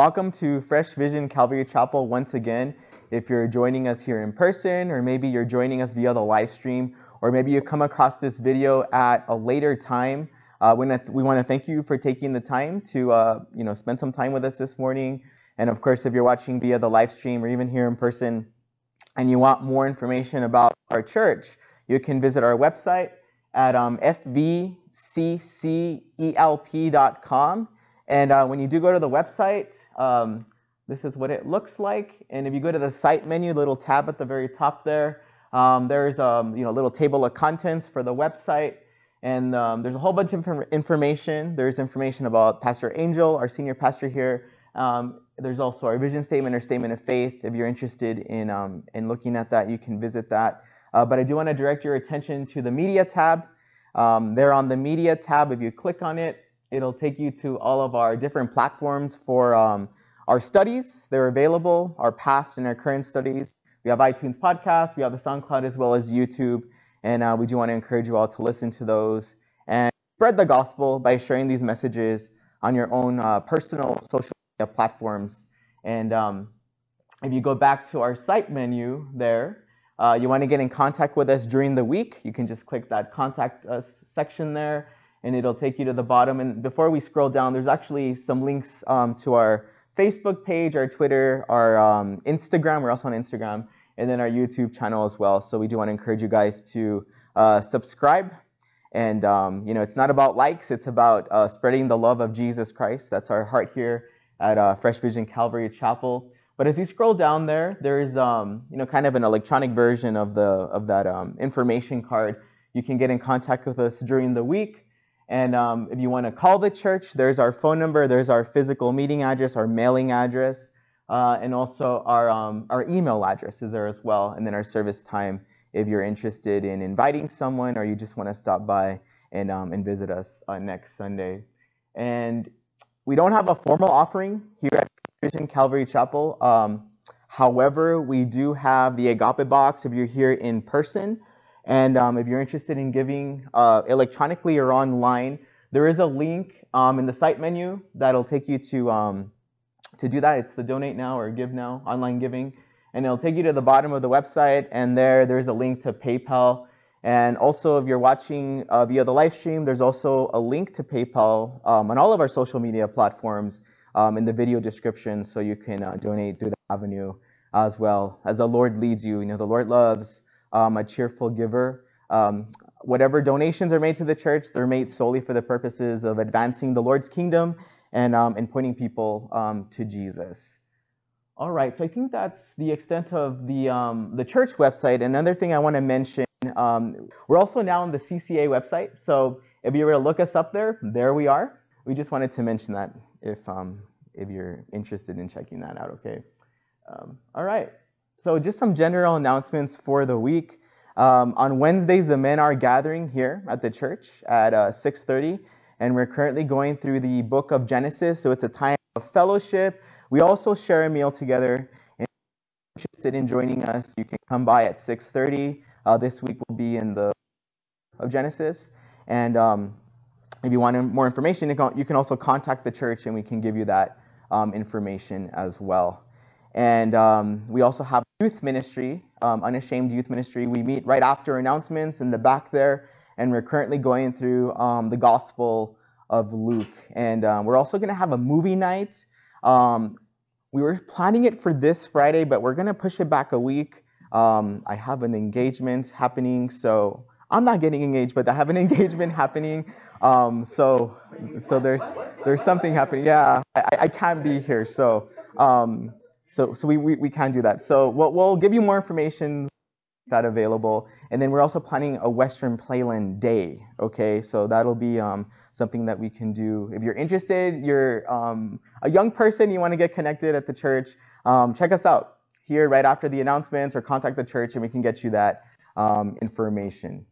welcome to Fresh Vision Calvary Chapel once again. If you're joining us here in person, or maybe you're joining us via the live stream, or maybe you come across this video at a later time, uh, we want to thank you for taking the time to uh, you know spend some time with us this morning. And of course, if you're watching via the live stream or even here in person, and you want more information about our church, you can visit our website at um, fvccelp.com. And uh, when you do go to the website, um, this is what it looks like. And if you go to the site menu, little tab at the very top there, um, there's um, you know, a little table of contents for the website. And um, there's a whole bunch of information. There's information about Pastor Angel, our senior pastor here. Um, there's also our vision statement or statement of faith. If you're interested in, um, in looking at that, you can visit that. Uh, but I do want to direct your attention to the media tab. There on the media tab, if you click on it, it'll take you to all of our different platforms for um, our studies. They're available, our past and our current studies. We have iTunes podcasts, we have the SoundCloud as well as YouTube. And uh, we do want to encourage you all to listen to those and spread the gospel by sharing these messages on your own uh, personal social media platforms. And um, if you go back to our site menu there, uh, you want to get in contact with us during the week, you can just click that contact us section there and it'll take you to the bottom. And before we scroll down, there's actually some links um, to our Facebook page, our Twitter, our um, Instagram. We're also on Instagram, and then our YouTube channel as well. So we do want to encourage you guys to uh, subscribe. And um, you know, it's not about likes; it's about uh, spreading the love of Jesus Christ. That's our heart here at uh, Fresh Vision Calvary Chapel. But as you scroll down there, there's um, you know kind of an electronic version of the of that um, information card. You can get in contact with us during the week, and um, if you want to call the church, there's our phone number, there's our physical meeting address, our mailing address, uh, and also our um, our email address is there as well, and then our service time if you're interested in inviting someone or you just want to stop by and um, and visit us uh, next Sunday. And we don't have a formal offering here at Vision Calvary Chapel. Um, however, we do have the Agape box if you're here in person. And um, if you're interested in giving uh, electronically or online, there is a link um, in the site menu that'll take you to, um, to do that. It's the donate now or give now, online giving. And it'll take you to the bottom of the website. And there, there's a link to PayPal. And also, if you're watching uh, via the live stream, there's also a link to PayPal um, on all of our social media platforms um, in the video description, so you can uh, donate through the avenue as well as the Lord leads you. You know, the Lord loves um, a cheerful giver. Um, whatever donations are made to the church, they're made solely for the purposes of advancing the Lord's kingdom and, um, and pointing people um, to Jesus. All right, so I think that's the extent of the, um, the church website. Another thing I want to mention, we're also now on the CCA website. So if you were to look us up there, there we are. We just wanted to mention that if, um, if you're interested in checking that out, okay? Um, all right, so just some general announcements for the week. Um, on Wednesdays, the men are gathering here at the church at uh, 6.30, and we're currently going through the book of Genesis, so it's a time of fellowship. We also share a meal together. If you're interested in joining us, you can come by at 6.30. Uh, this week will be in the of Genesis. And um, if you want more information, you can also contact the church and we can give you that um, information as well. And um, we also have youth ministry, um, Unashamed Youth Ministry. We meet right after announcements in the back there, and we're currently going through um, the Gospel of Luke. And um, we're also going to have a movie night. Um, we were planning it for this Friday, but we're going to push it back a week. Um, I have an engagement happening, so I'm not getting engaged, but I have an engagement happening. Um, so, so there's there's something happening. Yeah, I, I can't be here. So, um, so so we, we we can do that. So we'll we'll give you more information that available, and then we're also planning a Western Playland Day. Okay, so that'll be um, something that we can do. If you're interested, you're um, a young person, you want to get connected at the church, um, check us out here right after the announcements, or contact the church, and we can get you that um, information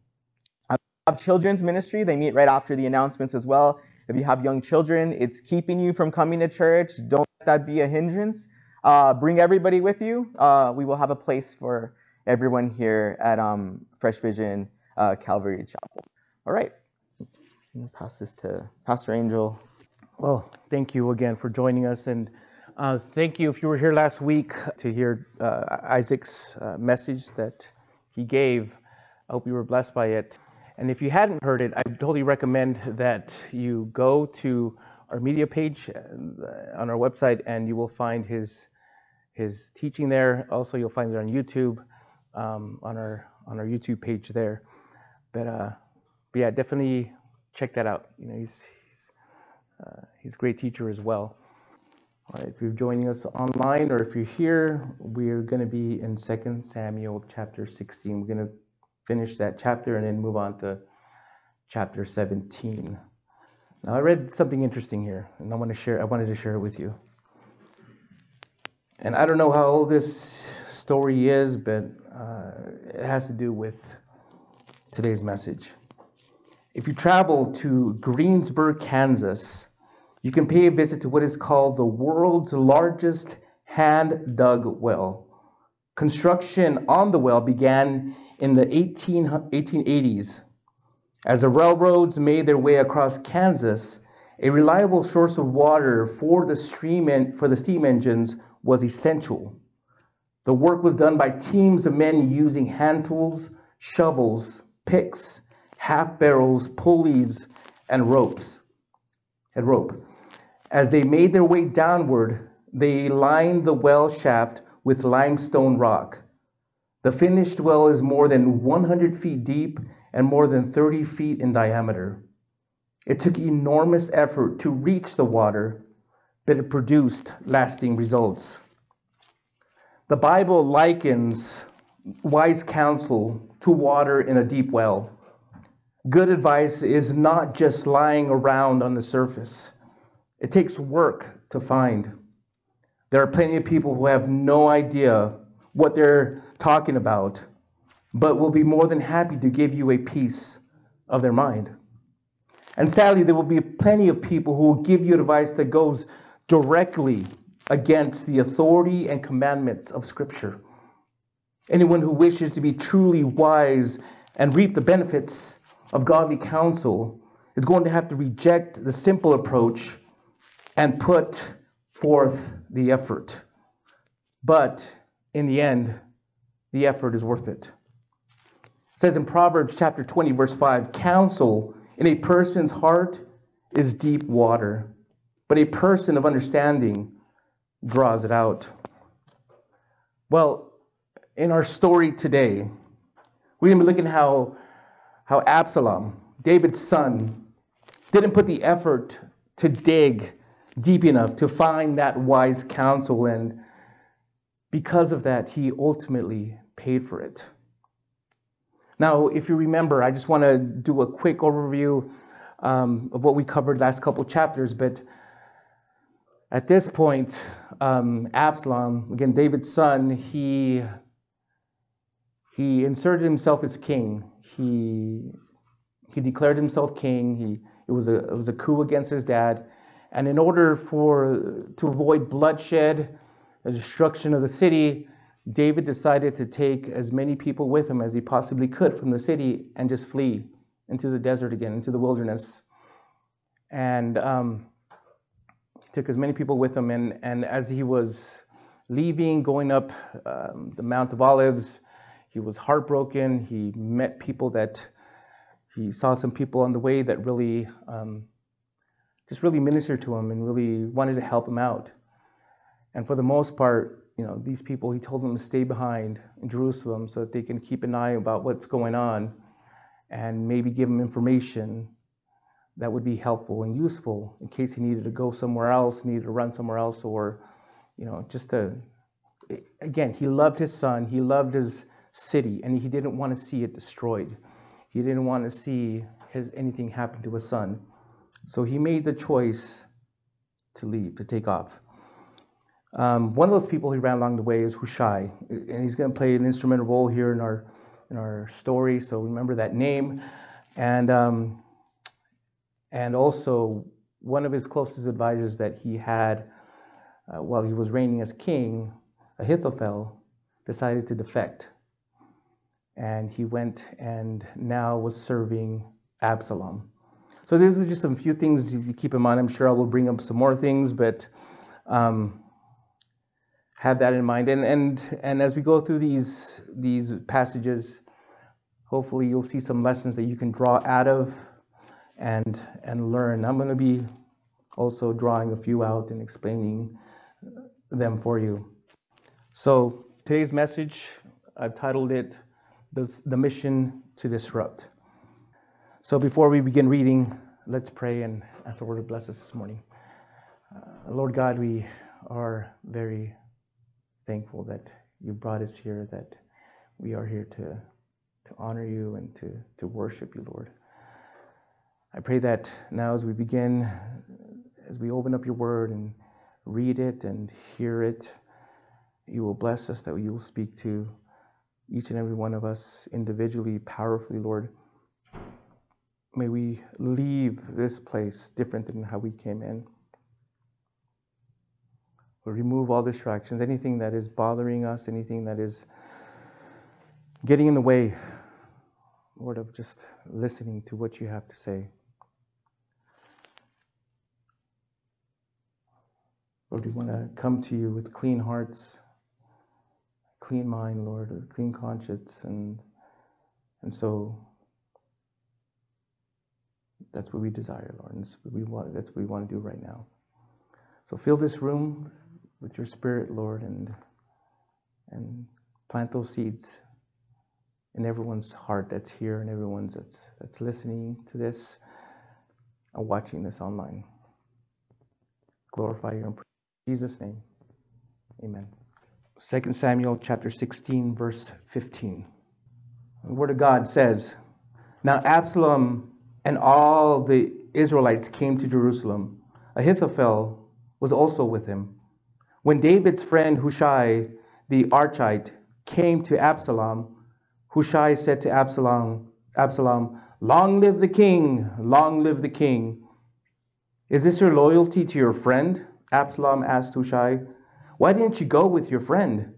have children's ministry. They meet right after the announcements as well. If you have young children, it's keeping you from coming to church. Don't let that be a hindrance. Uh, bring everybody with you. Uh, we will have a place for everyone here at um, Fresh Vision uh, Calvary Chapel. All right. pass this to Pastor Angel. Well, thank you again for joining us. And Uh, thank you. If you were here last week to hear uh, Isaac's uh, message that he gave, I hope you were blessed by it. And if you hadn't heard it, I totally recommend that you go to our media page uh, on our website and you will find his his teaching there. Also, you'll find it on YouTube um, on our on our YouTube page there. But, uh, but yeah, definitely check that out. You know, he's he's, uh, he's a great teacher as well. If you're joining us online or if you're here, we're going to be in 2 Samuel chapter 16. We're going to finish that chapter and then move on to chapter 17. Now, I read something interesting here, and I want to share. I wanted to share it with you. And I don't know how old this story is, but uh, it has to do with today's message. If you travel to Greensburg, Kansas, you can pay a visit to what is called the world's largest hand dug well. Construction on the well began in the 18, 1880s. As the railroads made their way across Kansas, a reliable source of water for the, stream en- for the steam engines was essential. The work was done by teams of men using hand tools, shovels, picks, half barrels, pulleys, and ropes. And rope. As they made their way downward, they lined the well shaft with limestone rock. The finished well is more than 100 feet deep and more than 30 feet in diameter. It took enormous effort to reach the water, but it produced lasting results. The Bible likens wise counsel to water in a deep well. Good advice is not just lying around on the surface. It takes work to find. There are plenty of people who have no idea what they're talking about, but will be more than happy to give you a piece of their mind. And sadly, there will be plenty of people who will give you advice that goes directly against the authority and commandments of Scripture. Anyone who wishes to be truly wise and reap the benefits of godly counsel is going to have to reject the simple approach and put forth the effort. But in the end, the effort is worth it. Says in Proverbs chapter 20, verse 5 counsel in a person's heart is deep water, but a person of understanding draws it out. Well, in our story today, we're going to be looking how, how Absalom, David's son, didn't put the effort to dig deep enough to find that wise counsel. And because of that, he ultimately paid for it. Now, if you remember, I just want to do a quick overview um, of what we covered last couple chapters. But at this point, um, Absalom, again, David's son, he he inserted himself as king. He he declared himself king. He it was a it was a coup against his dad. And in order for, to avoid bloodshed, the destruction of the city, David decided to take as many people with him as he possibly could from the city and just flee into the desert again, into the wilderness. And um, he took as many people with him. And, and as he was leaving, going up um, the Mount of Olives, he was heartbroken. He met people that he saw some people on the way that really um, just really ministered to him and really wanted to help him out. And for the most part, you know, these people, he told them to stay behind in Jerusalem so that they can keep an eye about what's going on and maybe give him information that would be helpful and useful in case he needed to go somewhere else, needed to run somewhere else, or, you know, just to, again, he loved his son, he loved his city, and he didn't want to see it destroyed. He didn't want to see his, anything happen to his son. So he made the choice to leave, to take off. Um, one of those people he ran along the way is Hushai, and he's going to play an instrumental role here in our in our story. So remember that name, and um, and also one of his closest advisors that he had uh, while he was reigning as king, Ahithophel, decided to defect, and he went and now was serving Absalom. So these are just some few things you keep in mind. I'm sure I will bring up some more things, but um, have that in mind. And, and, and as we go through these, these passages, hopefully you'll see some lessons that you can draw out of and, and learn. I'm going to be also drawing a few out and explaining them for you. So today's message, I've titled it The, the Mission to Disrupt. So before we begin reading, let's pray and ask the Lord to bless us this morning. Uh, Lord God, we are very thankful that you brought us here, that we are here to, to honor you and to, to worship you, Lord. I pray that now as we begin, as we open up your word and read it and hear it, you will bless us, that you will speak to each and every one of us individually, powerfully, Lord. May we leave this place different than how we came in remove all distractions, anything that is bothering us, anything that is getting in the way, Lord, of just listening to what you have to say. Lord, we want to come to you with clean hearts, clean mind, Lord, a clean conscience, and and so that's what we desire, Lord, and that's what we want. That's what we want to do right now. So fill this room with your spirit, Lord, and and plant those seeds in everyone's heart that's here and everyone's that's that's listening to this or watching this online. Glorify you in Jesus' name. Amen. 2 Samuel chapter 16, verse 15. The word of God says, Now Absalom and all the Israelites came to Jerusalem. Ahithophel was also with him. When David's friend Hushai the Archite came to Absalom, Hushai said to Absalom, Absalom, Long live the king, long live the king. Is this your loyalty to your friend? Absalom asked Hushai. Why didn't you go with your friend?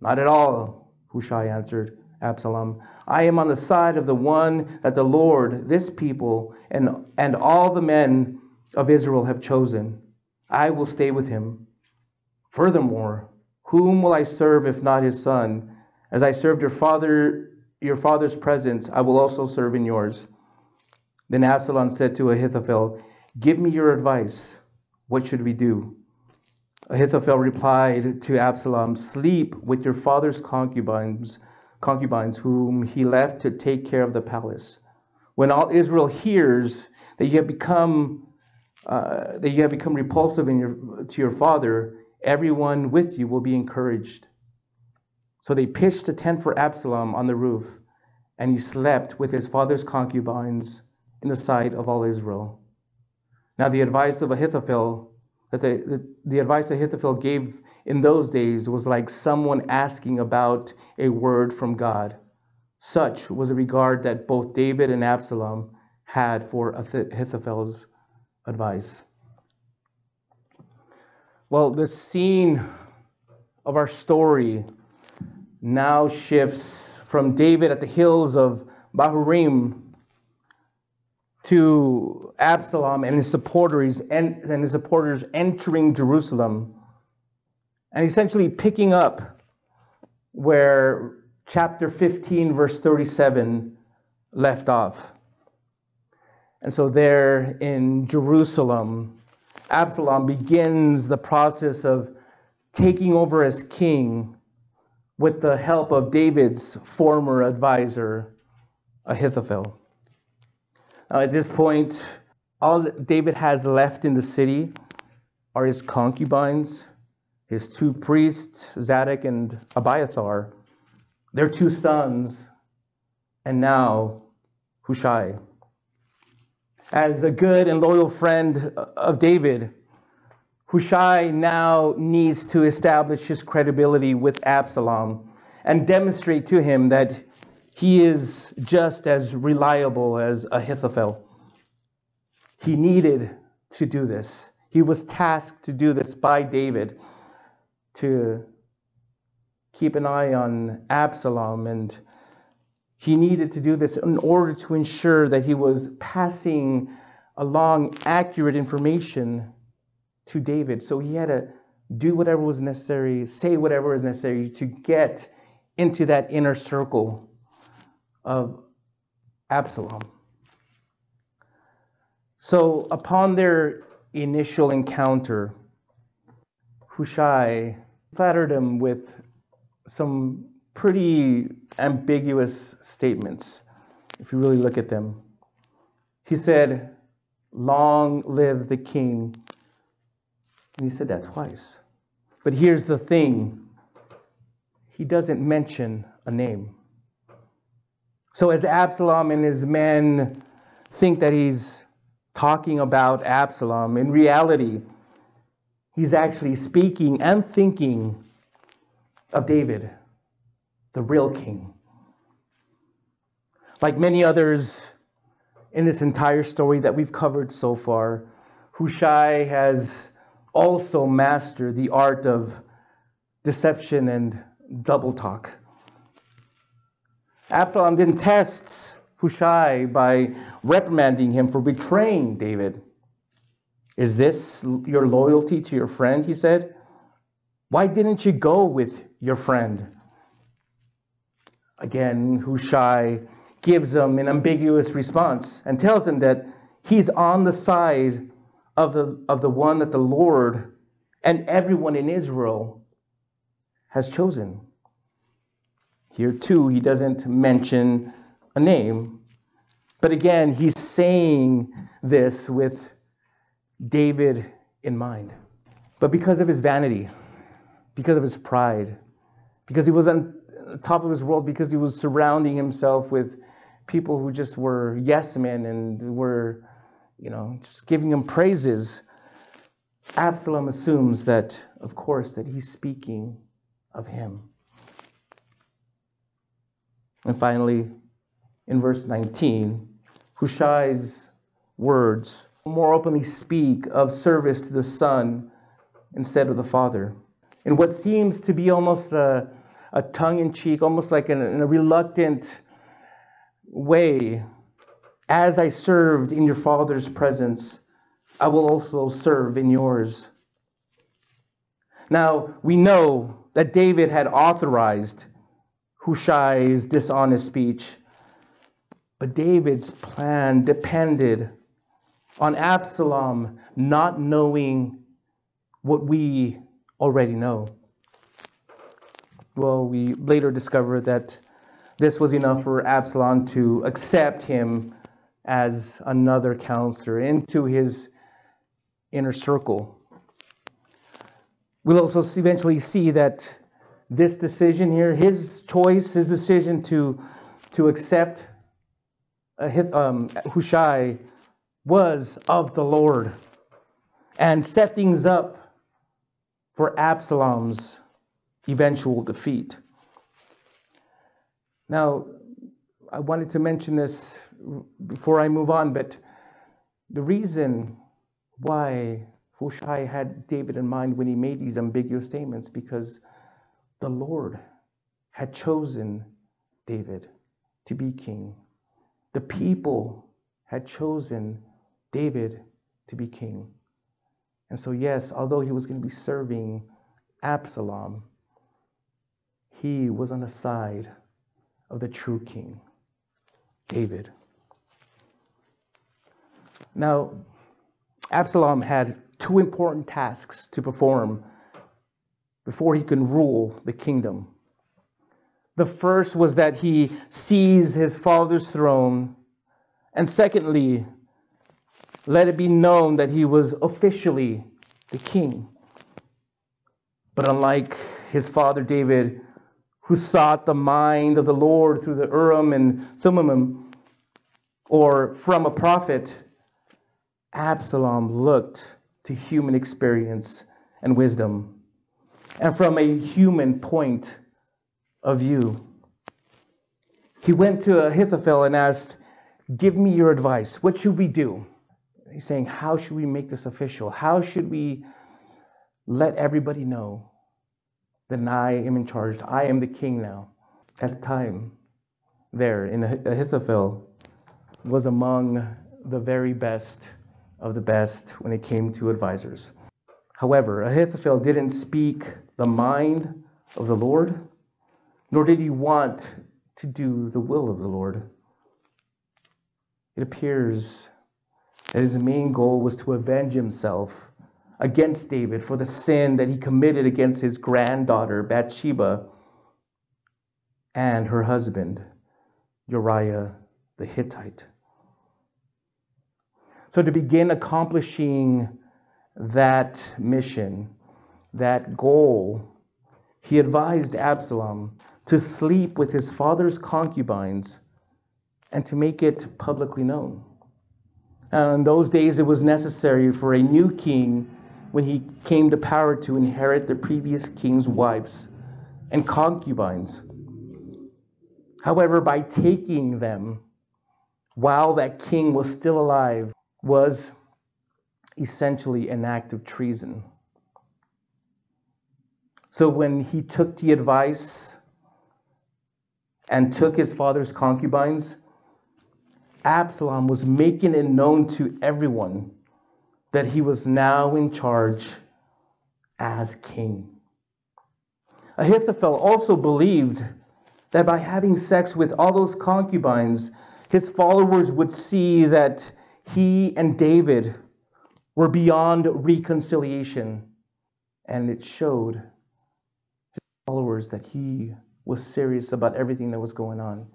Not at all, Hushai answered Absalom. I am on the side of the one that the Lord, this people, and, and all the men of Israel have chosen. I will stay with him. Furthermore, whom will I serve if not his son? As I served your father, your father's presence, I will also serve in yours. Then Absalom said to Ahithophel, Give me your advice. What should we do? Ahithophel replied to Absalom, Sleep with your father's concubines, concubines whom he left to take care of the palace. When all Israel hears that you have become uh, that you have become repulsive in your, to your father, everyone with you will be encouraged. So they pitched a tent for Absalom on the roof, and he slept with his father's concubines in the sight of all Israel. Now, the advice of Ahithophel, that the, the, the advice Ahithophel gave in those days was like someone asking about a word from God. Such was the regard that both David and Absalom had for Ahithophel's advice. Well, the scene of our story now shifts from David at the hills of Bahurim to Absalom and his supporters and, and his supporters entering Jerusalem and essentially picking up where chapter 15 verse 37 left off. And so there in Jerusalem Absalom begins the process of taking over as king with the help of David's former advisor, Ahithophel. At this point, all David has left in the city are his concubines, his two priests, Zadok and Abiathar, their two sons, and now Hushai as a good and loyal friend of David, Hushai now needs to establish his credibility with Absalom and demonstrate to him that he is just as reliable as Ahithophel. He needed to do this. He was tasked to do this by David to keep an eye on Absalom and he needed to do this in order to ensure that he was passing along accurate information to David. So he had to do whatever was necessary, say whatever was necessary to get into that inner circle of Absalom. So, upon their initial encounter, Hushai flattered him with some pretty ambiguous statements, if you really look at them. He said, Long live the king. And he said that twice. But here's the thing he doesn't mention a name. So, as Absalom and his men think that he's talking about Absalom, in reality, he's actually speaking and thinking of David, the real king. Like many others in this entire story that we've covered so far, Hushai has also mastered the art of deception and double talk. Absalom then tests Hushai by reprimanding him for betraying David. Is this your loyalty to your friend? He said. Why didn't you go with your friend? Again, Hushai gives him an ambiguous response and tells him that he's on the side of the, of the one that the Lord and everyone in Israel has chosen. Here, too, he doesn't mention a name. But again, he's saying this with David in mind. But because of his vanity, because of his pride, because he was on top of his world, because he was surrounding himself with people who just were yes men and were, you know, just giving him praises, Absalom assumes that, of course, that he's speaking of him. And finally, in verse 19, Hushai's words more openly speak of service to the Son instead of the Father. In what seems to be almost a, a tongue in cheek, almost like in a, in a reluctant way, as I served in your Father's presence, I will also serve in yours. Now, we know that David had authorized Hushai's dishonest speech. But David's plan depended on Absalom not knowing what we already know. Well, we later discover that this was enough for Absalom to accept him as another counselor into his inner circle. We'll also eventually see that this decision here, his choice, his decision to, to accept um, Hushai was of the Lord and set things up for Absalom's eventual defeat. Now, I wanted to mention this before I move on, but the reason why Hushai had David in mind when he made these ambiguous statements because the Lord had chosen David to be king. The people had chosen David to be king. And so, yes, although he was going to be serving Absalom, he was on the side of the true king, David. Now, Absalom had two important tasks to perform before he can rule the kingdom. The first was that he seize his father's throne. And secondly, let it be known that he was officially the king. But unlike his father David, who sought the mind of the Lord through the Urim and Thummim, or from a prophet, Absalom looked to human experience and wisdom and from a human point of view. He went to Ahithophel and asked, Give me your advice. What should we do? He's saying, How should we make this official? How should we let everybody know that I am in charge? I am the king now. At the time, there in Ahithophel was among the very best of the best when it came to advisors. However, Ahithophel didn't speak the mind of the Lord, nor did he want to do the will of the Lord. It appears that his main goal was to avenge himself against David for the sin that he committed against his granddaughter Bathsheba and her husband Uriah the Hittite. So, to begin accomplishing that mission, that goal, he advised Absalom to sleep with his father's concubines and to make it publicly known. Now, in those days, it was necessary for a new king, when he came to power, to inherit the previous king's wives and concubines. However, by taking them while that king was still alive, was essentially an act of treason. So when he took the advice and took his father's concubines, Absalom was making it known to everyone that he was now in charge as king. Ahithophel also believed that by having sex with all those concubines, his followers would see that he and David were beyond reconciliation. And it showed his followers that he was serious about everything that was going on.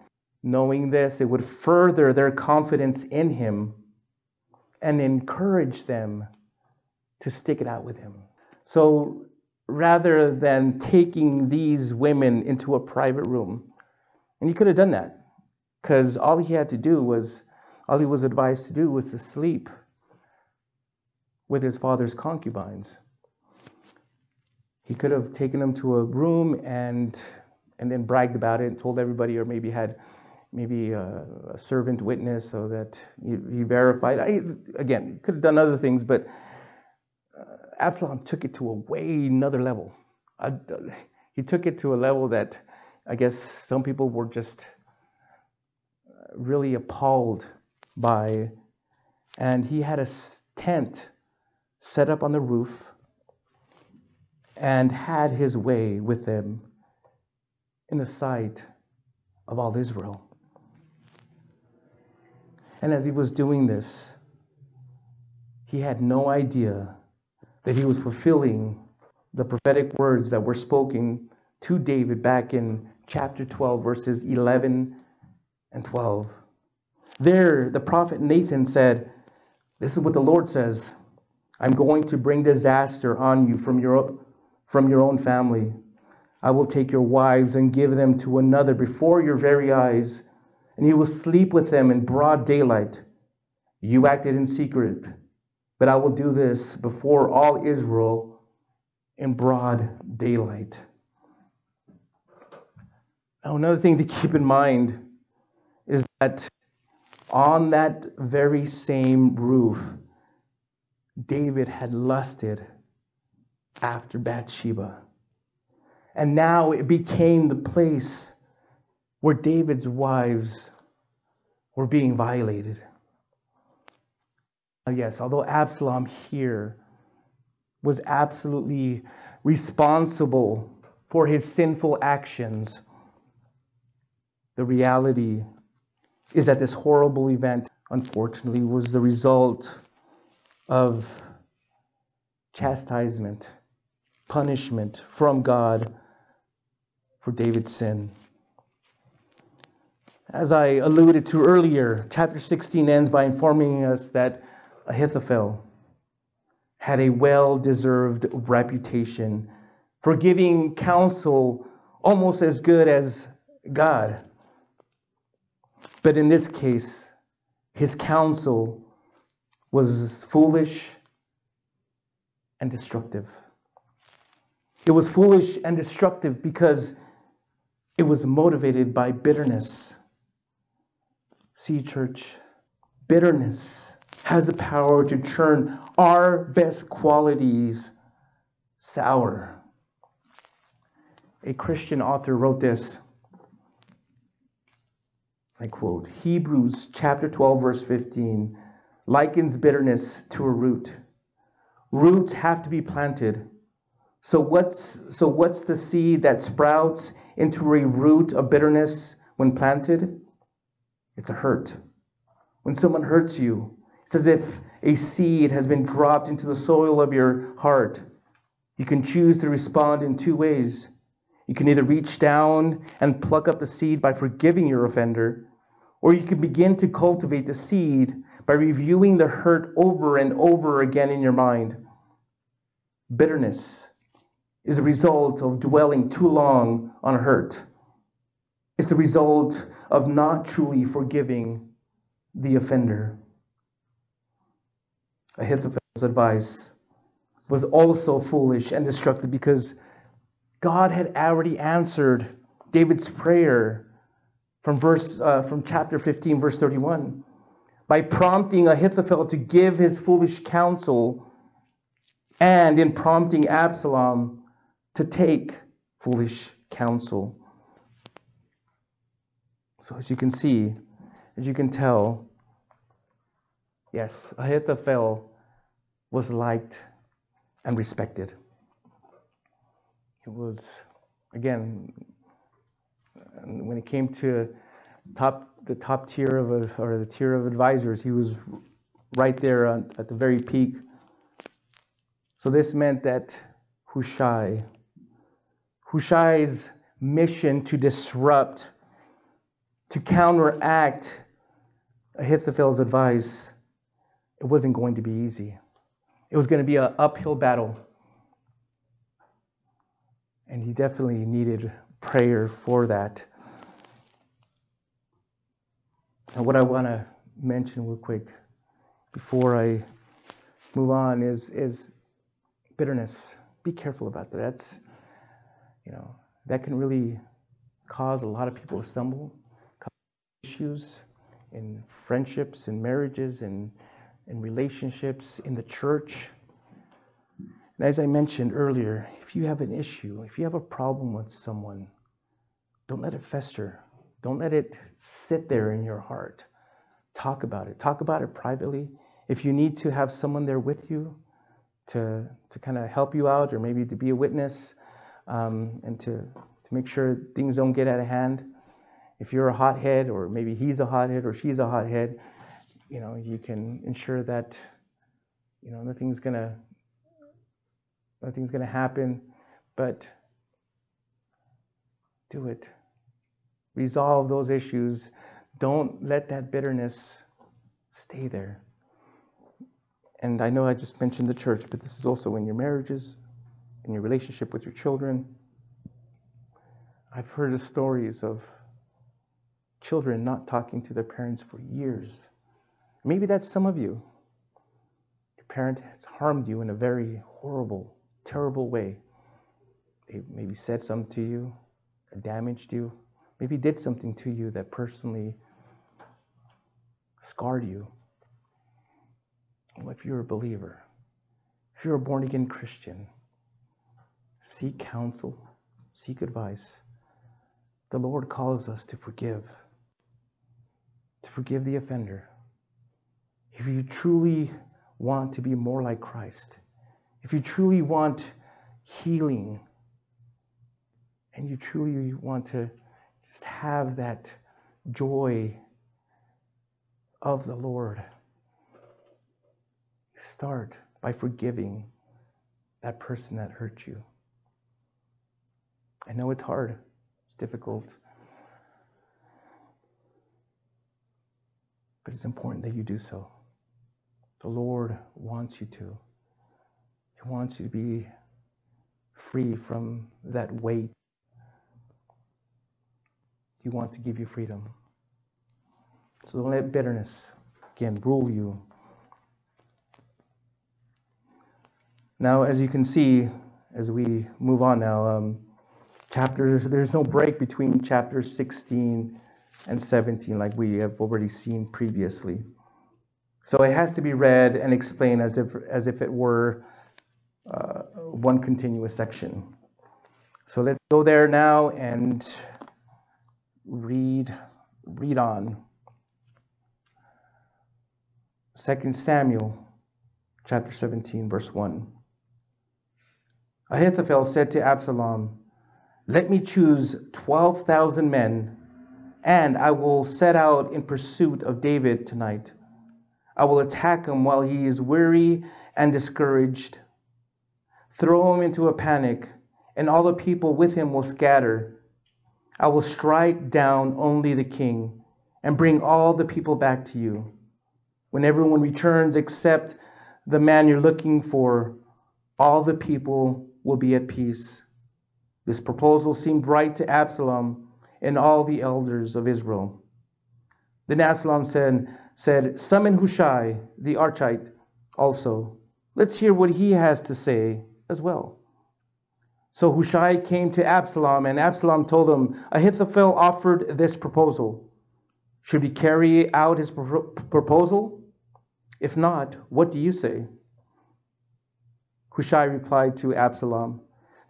Knowing this, it would further their confidence in him and encourage them to stick it out with him. So rather than taking these women into a private room, and he could have done that because all he had to do was, all he was advised to do was to sleep with his father's concubines. He could have taken them to a room and and then bragged about it and told everybody, or maybe had maybe a, a servant witness so that he, he verified. I, again, could have done other things, but uh, Absalom took it to a way another level. I, he took it to a level that I guess some people were just uh, really appalled by. And he had a tent set up on the roof and had his way with them in the sight of all Israel. And as he was doing this, he had no idea that he was fulfilling the prophetic words that were spoken to David back in chapter 12, verses 11 and 12. There, the prophet Nathan said, This is what the Lord says I'm going to bring disaster on you from your, from your own family. I will take your wives and give them to another before your very eyes, and he will sleep with them in broad daylight. You acted in secret, but I will do this before all Israel in broad daylight. Now, another thing to keep in mind is that on that very same roof, David had lusted after Bathsheba. And now it became the place where David's wives were being violated. Uh, yes, although Absalom here was absolutely responsible for his sinful actions, the reality is that this horrible event, unfortunately, was the result of chastisement, punishment from God for David's sin. As I alluded to earlier, chapter 16 ends by informing us that Ahithophel had a well deserved reputation for giving counsel almost as good as God. But in this case, his counsel was foolish and destructive. It was foolish and destructive because it was motivated by bitterness. See, church, bitterness has the power to turn our best qualities sour. A Christian author wrote this. I quote Hebrews chapter 12, verse 15 likens bitterness to a root. roots have to be planted. So what's so what's the seed that sprouts into a root of bitterness when planted? It's a hurt. When someone hurts you, it's as if a seed has been dropped into the soil of your heart. You can choose to respond in two ways. You can either reach down and pluck up the seed by forgiving your offender, or you can begin to cultivate the seed by reviewing the hurt over and over again in your mind. Bitterness is a result of dwelling too long on a hurt. It's the result of not truly forgiving the offender. Ahithophel's advice was also foolish and destructive because God had already answered David's prayer from verse uh, from chapter 15 verse 31 by prompting Ahithophel to give his foolish counsel and in prompting Absalom to take foolish counsel. So, as you can see, as you can tell, yes, Ahithophel was liked and respected. It was, again, when it came to top the top tier of or the tier of advisors, he was right there at the very peak. So this meant that Hushai, Hushai's mission to disrupt, to counteract Ahithophel's advice, it wasn't going to be easy. It was going to be an uphill battle. And he definitely needed prayer for that. And what I want to mention real quick before I move on is, is bitterness. Be careful about that. That's, you know, that can really cause a lot of people to stumble, issues in friendships and marriages and in relationships in the church. And as I mentioned earlier, if you have an issue, if you have a problem with someone, don't let it fester. Don't let it sit there in your heart. Talk about it. Talk about it privately. If you need to have someone there with you to, to kind of help you out or maybe to be a witness um, and to, to make sure things don't get out of hand. If you're a hothead or maybe he's a hothead or she's a hothead, you know, you can ensure that, you know, nothing's gonna nothing's gonna happen, but do it resolve those issues. Don't let that bitterness stay there. And I know I just mentioned the church, but this is also in your marriages, in your relationship with your children. I've heard of stories of children not talking to their parents for years. Maybe that's some of you. Your parent has harmed you in a very horrible, terrible way. They maybe said something to you, damaged you maybe did something to you that personally scarred you. Well, if you're a believer, if you're a born again Christian, seek counsel, seek advice. The Lord calls us to forgive, to forgive the offender. If you truly want to be more like Christ, if you truly want healing, and you truly want to just have that joy of the Lord. Start by forgiving that person that hurt you. I know it's hard, it's difficult, but it's important that you do so. The Lord wants you to. He wants you to be free from that weight he wants to give you freedom. So don't let bitterness, again, rule you. Now, as you can see, as we move on now, um, chapters, there's no break between chapters 16 and 17 like we have already seen previously. So it has to be read and explained as if, as if it were uh, one continuous section. So let's go there now and read read on 2 Samuel chapter 17, verse 1. Ahithophel said to Absalom, Let me choose 12,000 men, and I will set out in pursuit of David tonight. I will attack him while he is weary and discouraged, throw him into a panic, and all the people with him will scatter. I will strike down only the king and bring all the people back to you. When everyone returns except the man you're looking for, all the people will be at peace. This proposal seemed right to Absalom and all the elders of Israel. Then Absalom said, said Summon Hushai, the Archite, also. Let's hear what he has to say as well. So Hushai came to Absalom, and Absalom told him, Ahithophel offered this proposal. Should we carry out his proposal? If not, what do you say? Hushai replied to Absalom,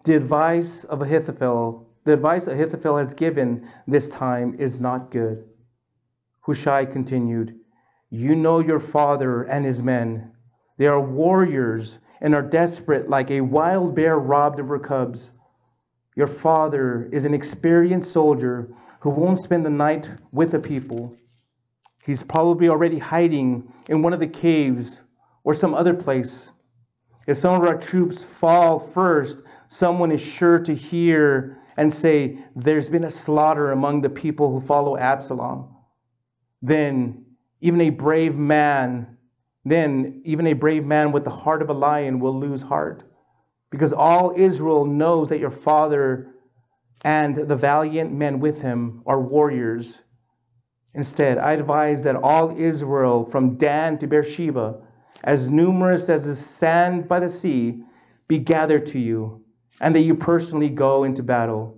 The advice of Ahithophel, the advice Ahithophel has given this time is not good. Hushai continued, You know your father and his men. They are warriors and are desperate like a wild bear robbed of her cubs. Your father is an experienced soldier who won't spend the night with the people. He's probably already hiding in one of the caves or some other place. If some of our troops fall first, someone is sure to hear and say, There's been a slaughter among the people who follow Absalom. Then even a brave man, then even a brave man with the heart of a lion will lose heart. Because all Israel knows that your father and the valiant men with him are warriors. Instead, I advise that all Israel, from Dan to Beersheba, as numerous as the sand by the sea, be gathered to you, and that you personally go into battle.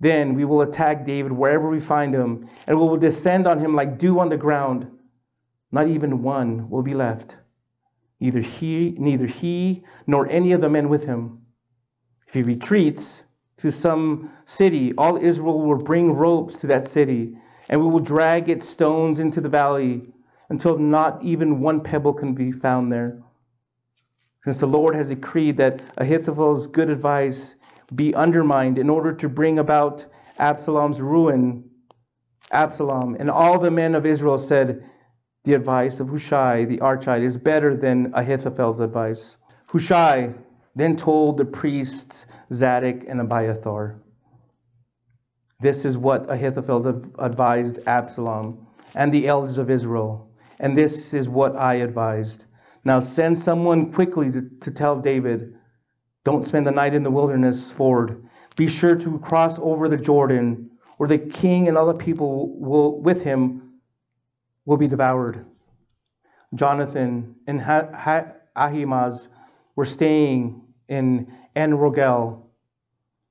Then we will attack David wherever we find him, and we will descend on him like dew on the ground. Not even one will be left. Neither he, neither he nor any of the men with him. If he retreats to some city, all Israel will bring ropes to that city, and we will drag its stones into the valley until not even one pebble can be found there. Since the Lord has decreed that Ahithophel's good advice be undermined in order to bring about Absalom's ruin, Absalom and all the men of Israel said, The advice of Hushai the Archite is better than Ahithophel's advice. Hushai then told the priests Zadok and Abiathar, This is what Ahithophel advised Absalom and the elders of Israel and this is what I advised. Now send someone quickly to, to tell David, don't spend the night in the wilderness forward. Be sure to cross over the Jordan, or the king and all the people will, with him will be devoured. Jonathan and Ahimaaz were staying in En Rogel,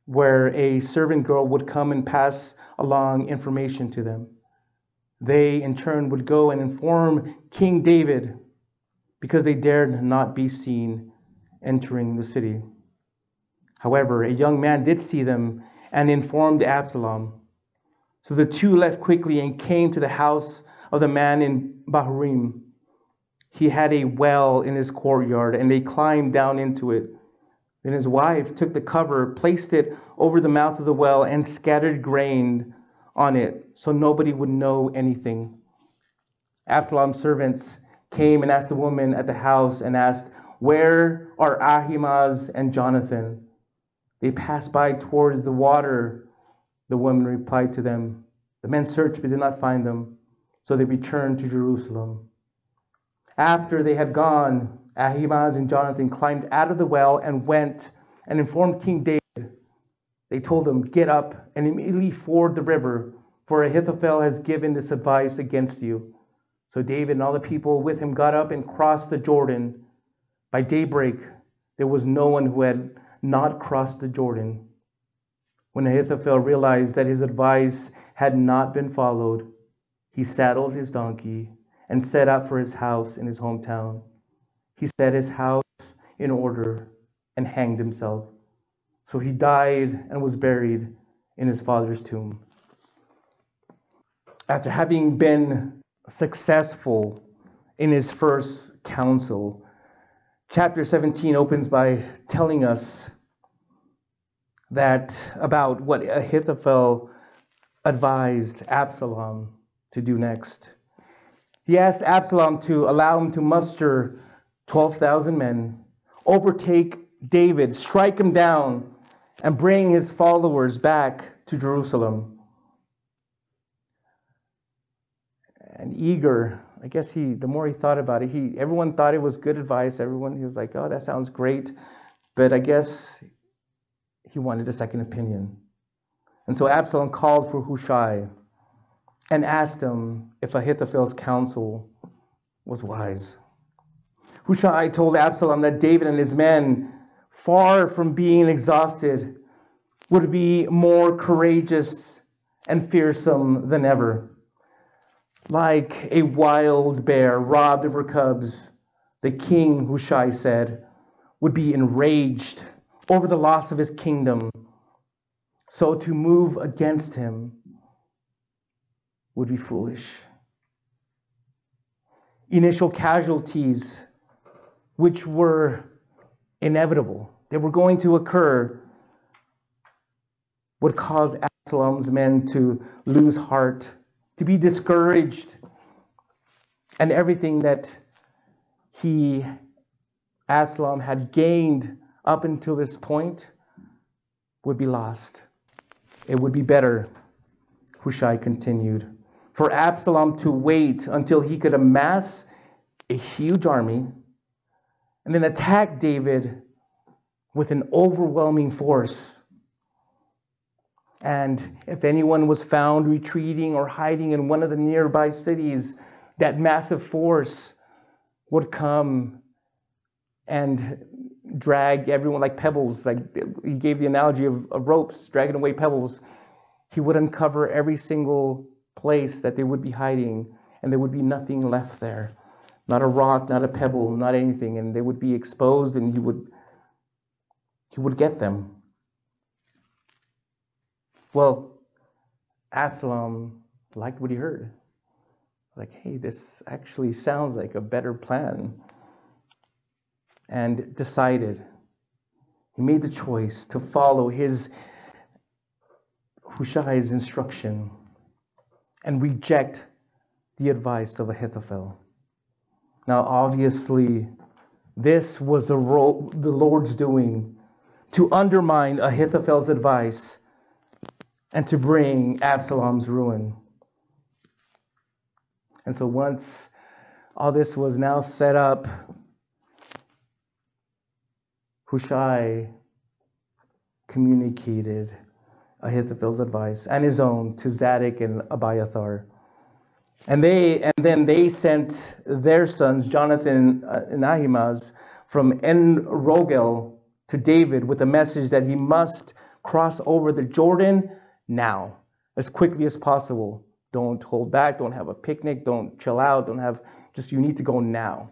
where a servant girl would come and pass along information to them they in turn would go and inform King David because they dared not be seen entering the city. However, a young man did see them and informed Absalom. So the two left quickly and came to the house of the man in Bahurim. He had a well in his courtyard, and they climbed down into it. Then his wife took the cover, placed it over the mouth of the well, and scattered grain on it so nobody would know anything. Absalom's servants came and asked the woman at the house and asked, Where are Ahimaaz and Jonathan? They passed by toward the water. The woman replied to them, The men searched but did not find them, so they returned to Jerusalem. After they had gone, Ahimaaz and Jonathan climbed out of the well and went and informed King David they told him, Get up and immediately ford the river, for Ahithophel has given this advice against you. So David and all the people with him got up and crossed the Jordan. By daybreak, there was no one who had not crossed the Jordan. When Ahithophel realized that his advice had not been followed, he saddled his donkey and set out for his house in his hometown. He set his house in order and hanged himself. So he died and was buried in his father's tomb. After having been successful in his first counsel, chapter 17 opens by telling us that about what Ahithophel advised Absalom to do next. He asked Absalom to allow him to muster 12,000 men, overtake David, strike him down, and bring his followers back to Jerusalem. And eager, I guess he, the more he thought about it, he, everyone thought it was good advice. Everyone, he was like, oh, that sounds great. But I guess he wanted a second opinion. And so Absalom called for Hushai and asked him if Ahithophel's counsel was wise. Hushai told Absalom that David and his men, far from being exhausted, would be more courageous and fearsome than ever. Like a wild bear robbed of her cubs, the king, Hushai said, would be enraged over the loss of his kingdom. So to move against him would be foolish. Initial casualties, which were inevitable, they were going to occur, would cause Absalom's men to lose heart, to be discouraged, and everything that he, Absalom, had gained up until this point would be lost. It would be better, Hushai continued, for Absalom to wait until he could amass a huge army and then attack David with an overwhelming force. And if anyone was found retreating or hiding in one of the nearby cities, that massive force would come and drag everyone like pebbles. Like he gave the analogy of, of ropes dragging away pebbles. He would uncover every single place that they would be hiding, and there would be nothing left there. Not a rock, not a pebble, not anything, and they would be exposed, and he would he would get them. Well, Absalom liked what he heard. Like, hey, this actually sounds like a better plan and decided, he made the choice to follow his Hushai's instruction and reject the advice of Ahithophel. Now, obviously, this was the, the Lord's doing to undermine Ahithophel's advice and to bring Absalom's ruin. And so, once all this was now set up, Hushai communicated Ahithophel's advice and his own to Zadok and Abiathar. And they and then they sent their sons, Jonathan and uh, Ahimaaz, from En Rogel to David with a message that he must cross over the Jordan now, as quickly as possible. Don't hold back, don't have a picnic, don't chill out, don't have just you need to go now.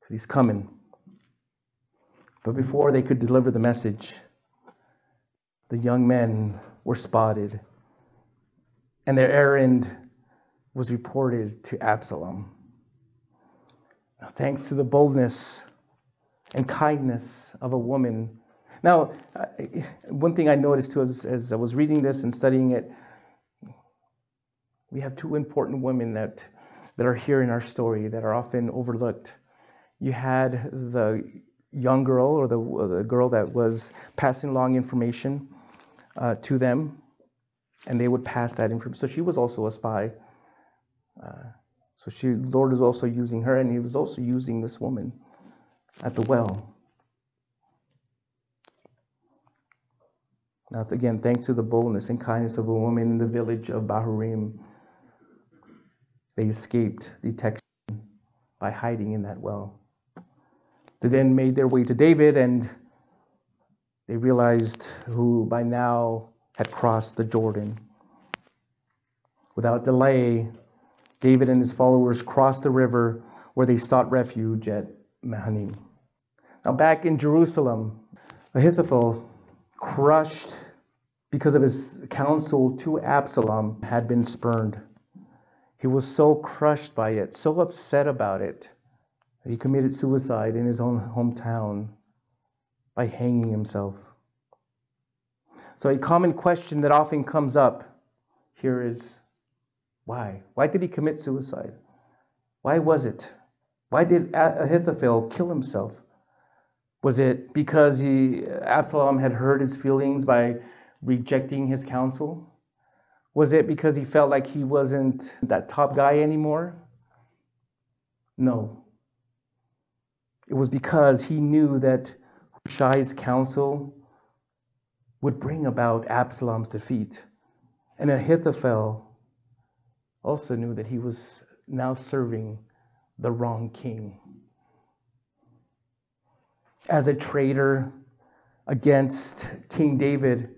Because he's coming. But before they could deliver the message, the young men were spotted, and their errand was reported to Absalom. Now, thanks to the boldness and kindness of a woman. Now, one thing I noticed too as, as I was reading this and studying it, we have two important women that, that are here in our story that are often overlooked. You had the young girl or the, the girl that was passing along information uh, to them, and they would pass that information. So she was also a spy. Uh, so she, Lord is also using her, and He was also using this woman at the well. Now, again, thanks to the boldness and kindness of a woman in the village of Bahurim, they escaped detection by hiding in that well. They then made their way to David and they realized who by now had crossed the Jordan. Without delay, David and his followers crossed the river where they sought refuge at Mahanaim. Now, back in Jerusalem, Ahithophel, crushed because of his counsel to Absalom, had been spurned. He was so crushed by it, so upset about it, He committed suicide in his own hometown by hanging himself. So, a common question that often comes up here is why? Why did he commit suicide? Why was it? Why did Ahithophel kill himself? Was it because he uh, Absalom had hurt his feelings by rejecting his counsel? Was it because he felt like he wasn't that top guy anymore? No. It was because he knew that Hushai's counsel would bring about Absalom's defeat. And Ahithophel also knew that he was now serving the wrong king. As a traitor against King David,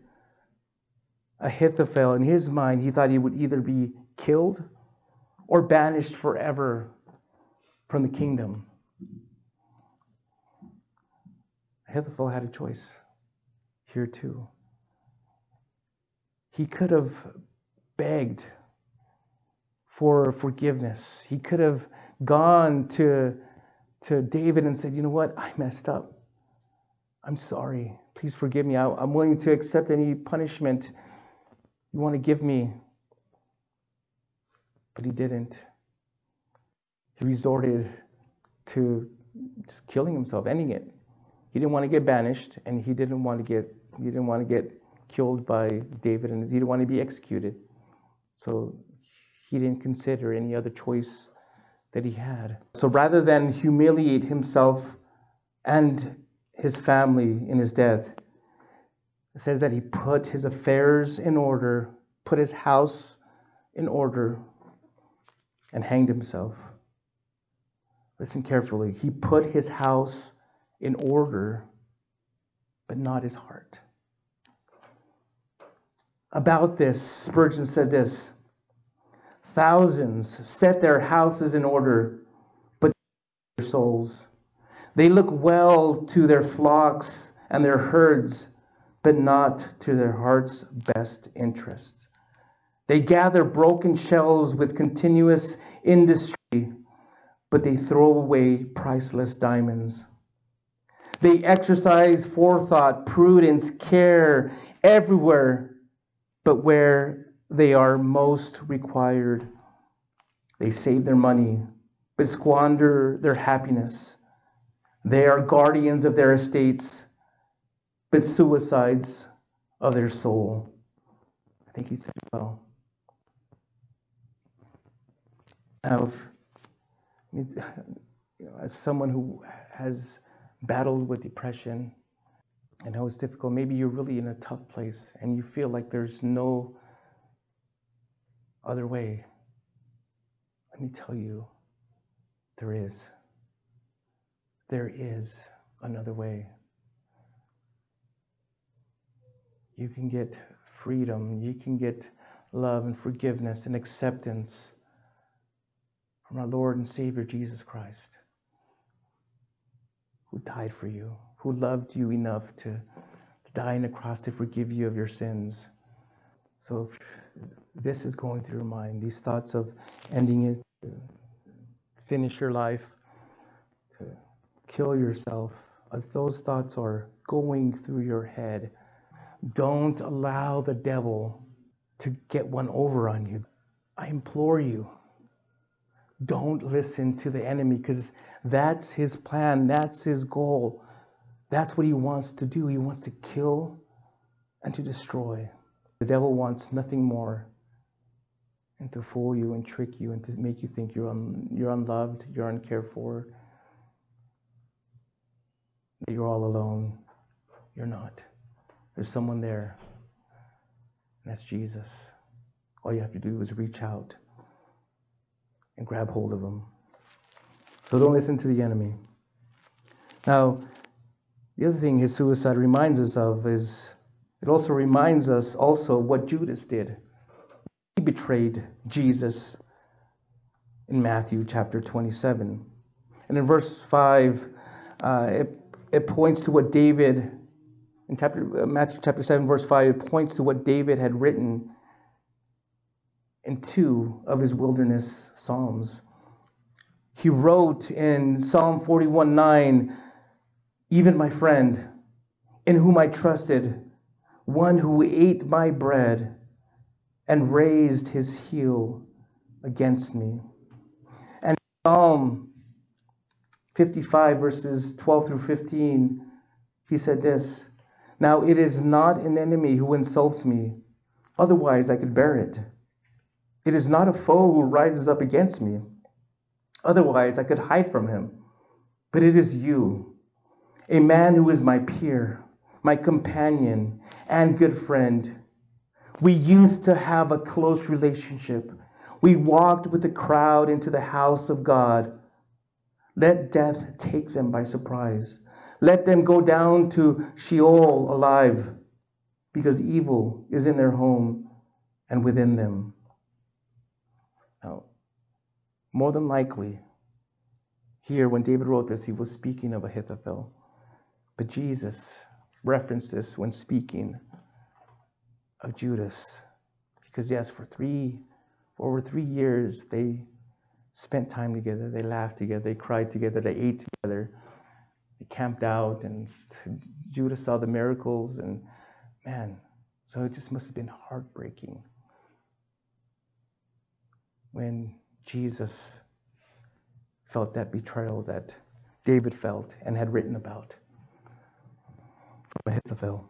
Ahithophel, in his mind, he thought he would either be killed or banished forever from the kingdom. Ahithophel had a choice here too. He could have begged for forgiveness. He could have gone to, to David and said, You know what? I messed up. I'm sorry. Please forgive me. I, I'm willing to accept any punishment you want to give me. But he didn't. He resorted to just killing himself, ending it. He didn't want to get banished, and he didn't want to get he didn't want to get killed by David, and he didn't want to be executed. So he didn't consider any other choice that he had. So rather than humiliate himself and his family in his death, it says that he put his affairs in order, put his house in order, and hanged himself. Listen carefully. He put his house in order, but not his heart. About this, Spurgeon said this Thousands set their houses in order, but their souls. They look well to their flocks and their herds, but not to their heart's best interests. They gather broken shells with continuous industry, but they throw away priceless diamonds. They exercise forethought, prudence, care everywhere, but where they are most required. They save their money, but squander their happiness. They are guardians of their estates, but suicides of their soul. I think he said well. As someone who has battled with depression, I know it's difficult. Maybe you're really in a tough place and you feel like there's no other way, let me tell you, there is. There is another way. You can get freedom, you can get love and forgiveness and acceptance from our Lord and Savior Jesus Christ, who died for you, who loved you enough to, to die on the cross to forgive you of your sins. So this is going through your mind, these thoughts of ending it, finish your life, kill yourself, if those thoughts are going through your head, don't allow the devil to get one over on you. I implore you, don't listen to the enemy because that's his plan, that's his goal. That's what he wants to do. He wants to kill and to destroy. The devil wants nothing more and to fool you and trick you and to make you think you're, un, you're unloved, you're uncared for, that you're all alone. You're not. There's someone there, and that's Jesus. All you have to do is reach out and grab hold of him. So don't listen to the enemy. Now, the other thing his suicide reminds us of is it also reminds us also what Judas did He betrayed Jesus in Matthew chapter 27. And in verse 5, uh, it, it points to what David, in chapter, uh, Matthew chapter 7, verse 5, it points to what David had written in two of his wilderness psalms. He wrote in Psalm 41 9, even my friend, in whom I trusted, one who ate my bread and raised his heel against me. And Psalm 55, verses 12 through 15, he said this Now it is not an enemy who insults me, otherwise I could bear it. It is not a foe who rises up against me, otherwise I could hide from him. But it is you, a man who is my peer, my companion, and good friend. We used to have a close relationship. We walked with the crowd into the house of God. Let death take them by surprise. Let them go down to Sheol alive, because evil is in their home and within them. Now, more than likely, here when David wrote this, he was speaking of Ahithophel. But Jesus referenced this when speaking of Judas. Because, yes, for three, for over three years, they spent time together. They laughed together. They cried together. They ate together. They camped out, and Judas saw the miracles. And man, so it just must have been heartbreaking when Jesus felt that betrayal that David felt and had written about from Ahithophel.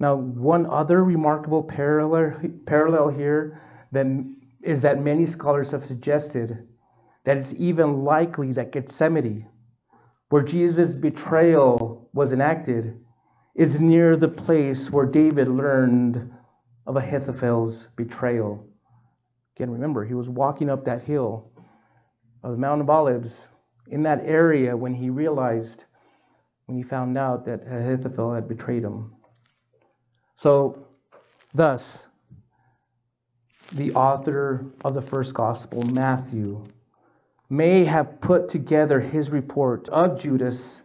Now, one other remarkable parallel, parallel here then is that many scholars have suggested that it's even likely that Gethsemane, where Jesus' betrayal was enacted, is near the place where David learned of Ahithophel's betrayal. Again, remember, he was walking up that hill of the Mount of Olives in that area when he realized, when he found out that Ahithophel had betrayed him. So, thus, the author of the first gospel, Matthew, may have put together his report of Judas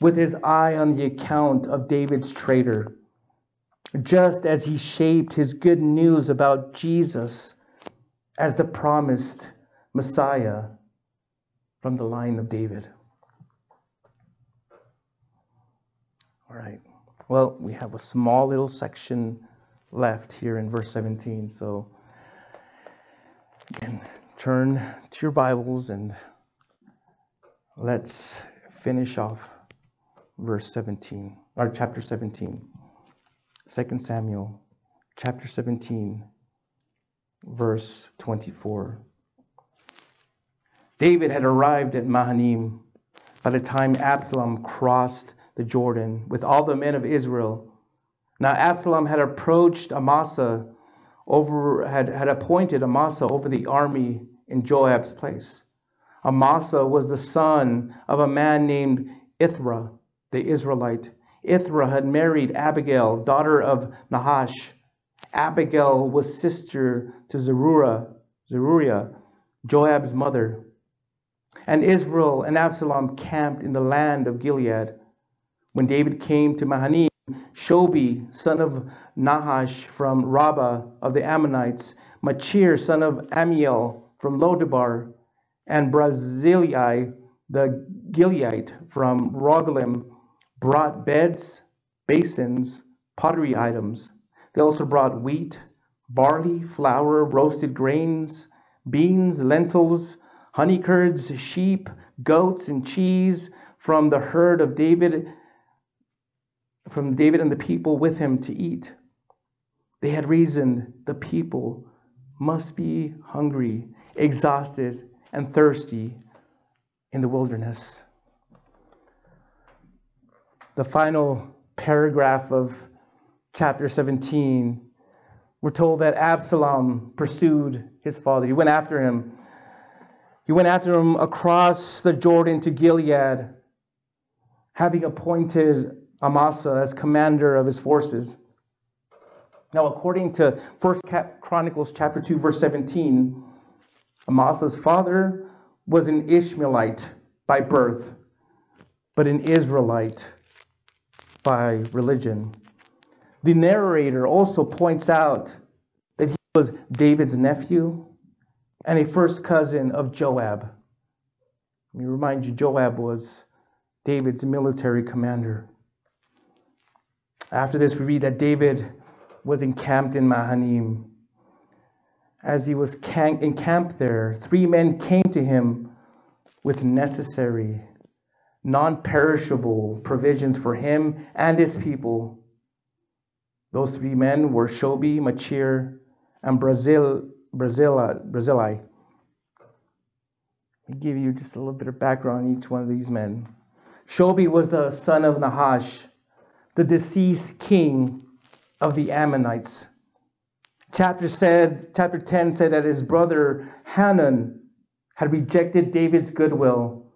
with his eye on the account of David's traitor, just as he shaped his good news about Jesus as the promised Messiah from the line of David. All right. Well, we have a small little section left here in verse 17. So, again, turn to your Bibles and let's finish off verse 17, or chapter 17. 2 Samuel, chapter 17, verse 24. David had arrived at Mahanaim by the time Absalom crossed the Jordan with all the men of Israel. Now Absalom had approached Amasa over had, had appointed Amasa over the army in Joab's place. Amasa was the son of a man named Ithra, the Israelite. Ithra had married Abigail, daughter of Nahash. Abigail was sister to Zeruiah, Zeruiah, Joab's mother. And Israel and Absalom camped in the land of Gilead. When David came to Mahanaim, Shobi, son of Nahash from Rabbah of the Ammonites, Machir, son of Amiel from Lodabar, and Barzillai, the Gileadite from Rogelim, brought beds, basins, pottery items. They also brought wheat, barley, flour, roasted grains, beans, lentils, honey curds, sheep, goats, and cheese from the herd of David from David and the people with him to eat. They had reasoned the people must be hungry, exhausted, and thirsty in the wilderness. The final paragraph of chapter 17, we're told that Absalom pursued his father. He went after him. He went after him across the Jordan to Gilead, having appointed Amasa as commander of his forces. Now, according to 1 Chronicles chapter 2, verse 17, Amasa's father was an Ishmaelite by birth, but an Israelite by religion. The narrator also points out that he was David's nephew and a first cousin of Joab, Let me remind you, Joab was David's military commander. After this, we read that David was encamped in Mahanaim. As he was encamped there, three men came to him with necessary, non perishable provisions for him and his people. Those three men were Shobi, Machir, and Brazil, Brazil, Brazili. I'll give you just a little bit of background on each one of these men. Shobi was the son of Nahash, the deceased king of the Ammonites. Chapter said, chapter 10 said that his brother Hanun had rejected David's goodwill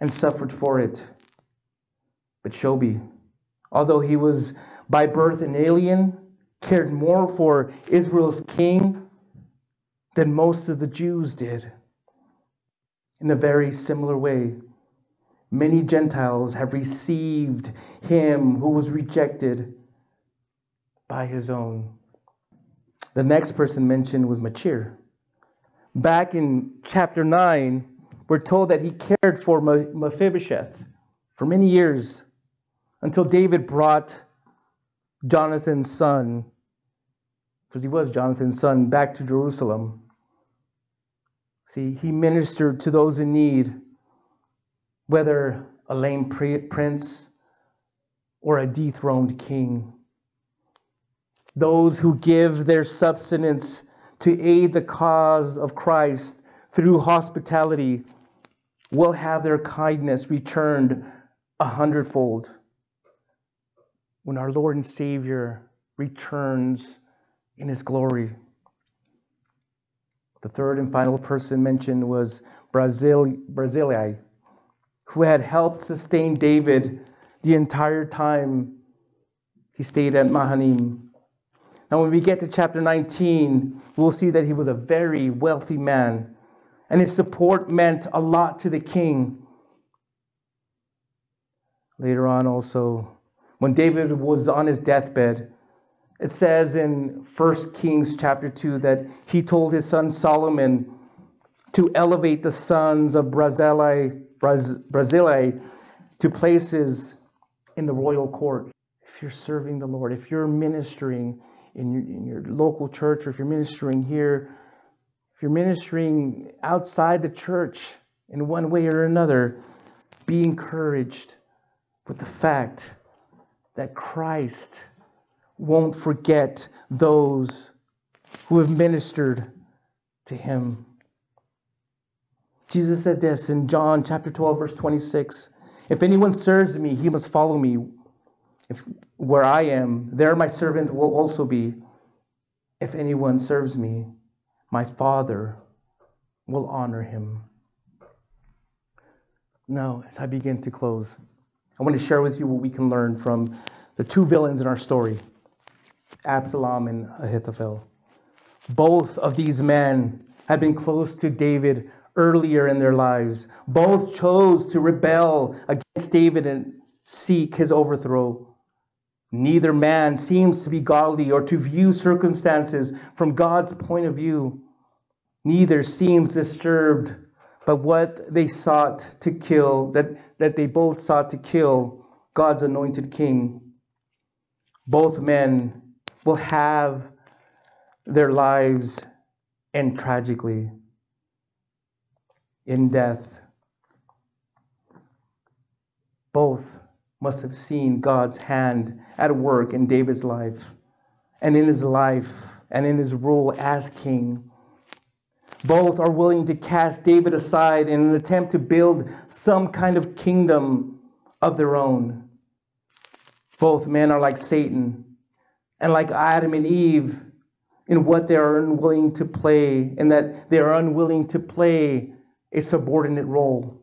and suffered for it. But Shobi, although he was by birth an alien, cared more for Israel's king than most of the Jews did. In a very similar way, many Gentiles have received him who was rejected by his own. The next person mentioned was Machir. Back in chapter 9, we're told that he cared for Mephibosheth for many years until David brought Jonathan's son, because he was Jonathan's son, back to Jerusalem. See, he ministered to those in need, whether a lame prince or a dethroned king. Those who give their substance to aid the cause of Christ through hospitality will have their kindness returned a hundredfold when our Lord and Savior returns in his glory. The third and final person mentioned was Brazil, Brazili, who had helped sustain David the entire time he stayed at Mahanaim. Now, when we get to chapter 19, we'll see that he was a very wealthy man, and his support meant a lot to the king. Later on, also, when David was on his deathbed. It says in 1 Kings chapter 2 that he told his son Solomon to elevate the sons of Brazili, Brazili to places in the royal court. If you're serving the Lord, if you're ministering in your, in your local church, or if you're ministering here, if you're ministering outside the church in one way or another, be encouraged with the fact that Christ won't forget those who have ministered to him. Jesus said this in John chapter 12, verse 26 If anyone serves me, he must follow me. If where I am, there my servant will also be. If anyone serves me, my Father will honor him. Now, as I begin to close, I want to share with you what we can learn from the two villains in our story Absalom and Ahithophel. Both of these men had been close to David earlier in their lives. Both chose to rebel against David and seek his overthrow. Neither man seems to be godly or to view circumstances from God's point of view. Neither seems disturbed by what they sought to kill, that that they both sought to kill God's anointed king. Both men will have their lives end tragically in death. Both must have seen God's hand at work in David's life and in his life and in his rule as king. Both are willing to cast David aside in an attempt to build some kind of kingdom of their own. Both men are like Satan and like Adam and Eve in what they are unwilling to play, and that they are unwilling to play a subordinate role.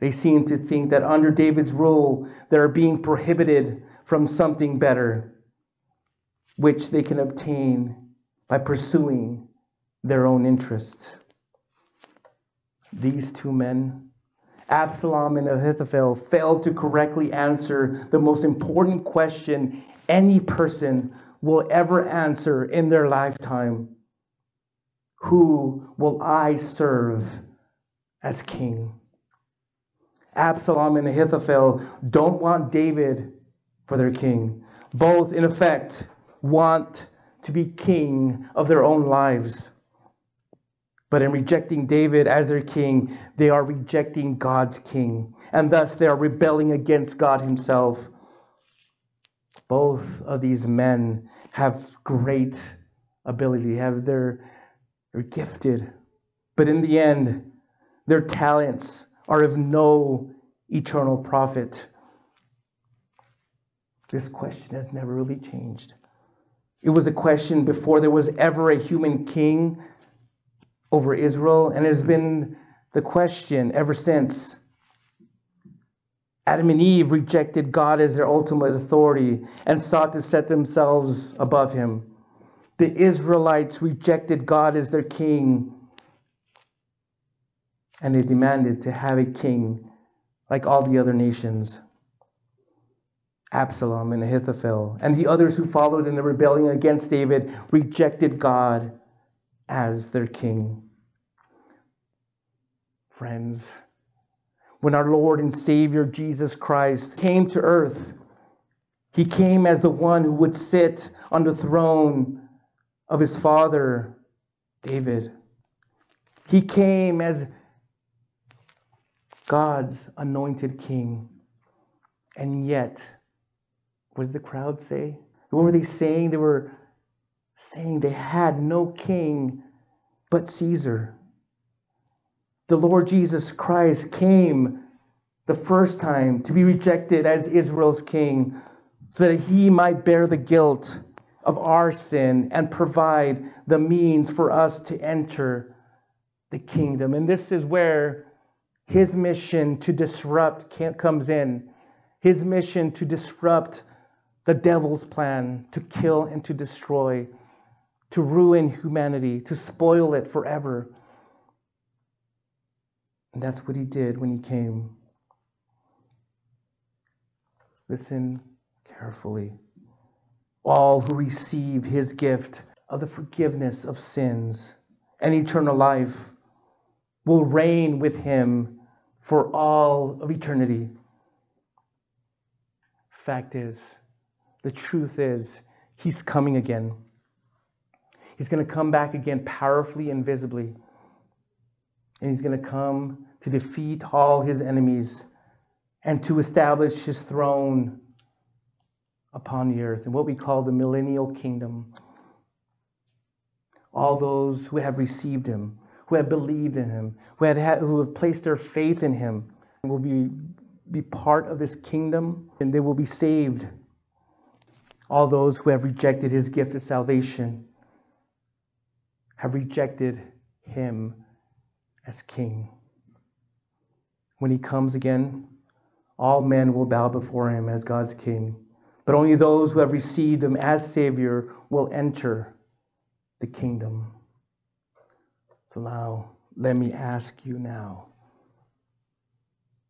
They seem to think that under David's rule, they are being prohibited from something better, which they can obtain by pursuing their own interests. These two men, Absalom and Ahithophel, failed to correctly answer the most important question any person will ever answer in their lifetime Who will I serve as king. Absalom and Ahithophel don't want David for their king. Both, in effect, want to be king of their own lives. But in rejecting David as their king, they are rejecting God's king. And thus they are rebelling against God Himself. Both of these men have great ability, have their, they're gifted. But in the end, their talents are of no eternal profit. This question has never really changed. It was a question before there was ever a human king over Israel, and has been the question ever since. Adam and Eve rejected God as their ultimate authority and sought to set themselves above him. The Israelites rejected God as their king and they demanded to have a king like all the other nations. Absalom and Ahithophel and the others who followed in the rebellion against David rejected God as their king. Friends, when our Lord and Savior Jesus Christ came to earth, he came as the one who would sit on the throne of his father, David. He came as God's anointed king. And yet, what did the crowd say? What were they saying? They were saying they had no king but Caesar. The Lord Jesus Christ came the first time to be rejected as Israel's king so that he might bear the guilt of our sin and provide the means for us to enter the kingdom. And this is where his mission to disrupt comes in. His mission to disrupt the devil's plan to kill and to destroy, to ruin humanity, to spoil it forever. And that's what he did when he came. Listen carefully. All who receive his gift of the forgiveness of sins and eternal life will reign with him for all of eternity. Fact is, the truth is, he's coming again. He's going to come back again powerfully and visibly. And he's going to come to defeat all his enemies and to establish his throne upon the earth in what we call the millennial kingdom. All those who have received him who have believed in him, who, had, who have placed their faith in him, will be, be part of this kingdom and they will be saved. All those who have rejected his gift of salvation have rejected him as king. When he comes again, all men will bow before him as God's king. But only those who have received him as Savior will enter the kingdom. So now, let me ask you now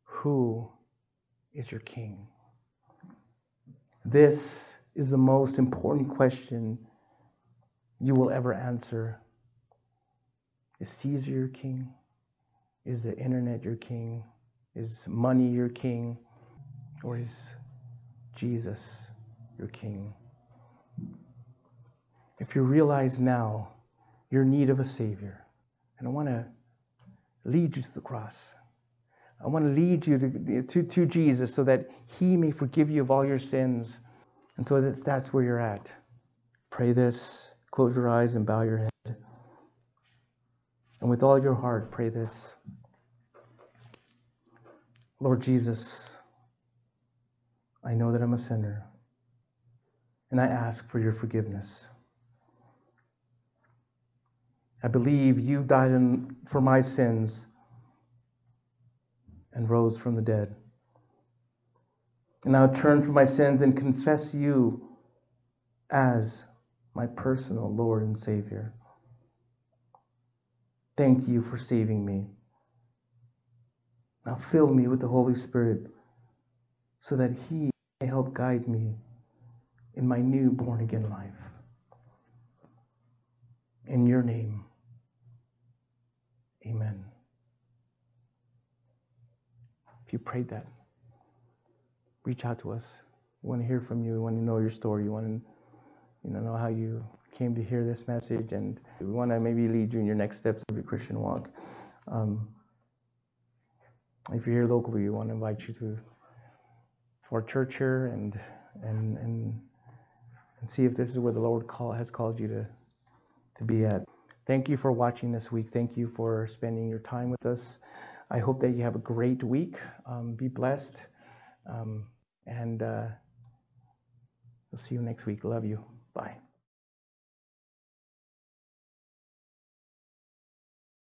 who is your king? This is the most important question you will ever answer. Is Caesar your king? Is the internet your king? Is money your king? Or is Jesus your king? If you realize now your need of a Savior, and I want to lead you to the cross. I want to lead you to, to, to, Jesus so that He may forgive you of all your sins. And so that that's where you're at. Pray this, close your eyes, and bow your head. And with all your heart, pray this Lord Jesus, I know that I'm a sinner, and I ask for your forgiveness. I believe you died in, for my sins and rose from the dead. And now turn from my sins and confess you as my personal Lord and Savior. Thank you for saving me. Now fill me with the Holy Spirit so that He help guide me in my new born again life. In your name. Amen. if you prayed that, reach out to us. We want to hear from you. We want to know your story. We want to you know, know how you came to hear this message, and we want to maybe lead you in your next steps of your Christian walk. Um, if you're here locally, we want to invite you to for church here and and and and see if this is where the Lord call, has called you to to be at. Thank you for watching this week. Thank you for spending your time with us. I hope that you have a great week. Um, be blessed, um, and uh, we'll see you next week. Love you. Bye.